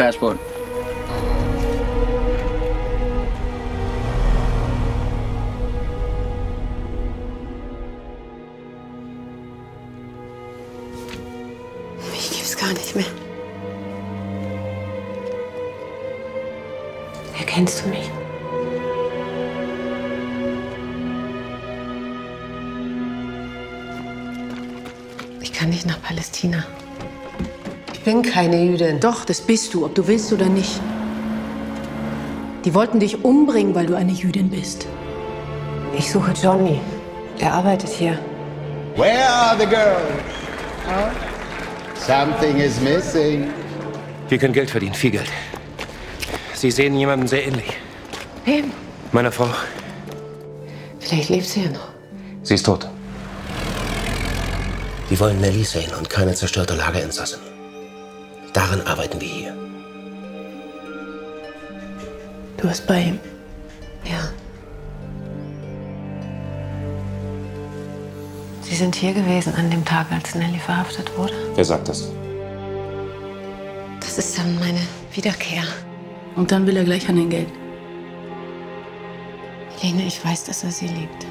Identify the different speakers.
Speaker 1: passport.
Speaker 2: Ich gib's gar nicht mehr. Erkennst du mich? Ich kann nicht nach Palästina. Ich bin keine Jüdin.
Speaker 3: Doch, das bist du, ob du willst oder nicht. Die wollten dich umbringen, weil du eine Jüdin bist.
Speaker 2: Ich suche Johnny. Er arbeitet hier.
Speaker 4: Where are the girls? Huh? Something is missing.
Speaker 5: Wir können Geld verdienen, viel Geld. Sie sehen jemandem sehr ähnlich.
Speaker 2: Wem?
Speaker 5: Meiner Frau.
Speaker 2: Vielleicht lebt sie ja noch.
Speaker 5: Sie ist tot.
Speaker 6: Wir wollen Nelly sehen und keine zerstörte Lagerinsassin. Daran arbeiten wir hier.
Speaker 3: Du warst bei ihm.
Speaker 2: Ja. Sie sind hier gewesen an dem Tag, als Nelly verhaftet wurde.
Speaker 5: Wer sagt das?
Speaker 2: Das ist dann meine Wiederkehr.
Speaker 3: Und dann will er gleich an den Geld.
Speaker 2: Lene, ich weiß, dass er sie liebt.